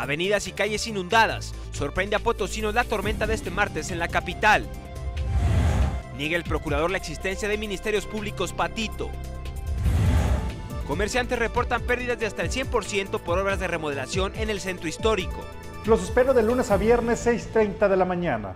Avenidas y calles inundadas. Sorprende a Potosinos la tormenta de este martes en la capital. Niega el procurador la existencia de ministerios públicos patito. Comerciantes reportan pérdidas de hasta el 100% por obras de remodelación en el centro histórico. Los espero de lunes a viernes 6.30 de la mañana.